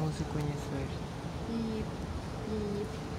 Музыку не слышно. Пип, пип.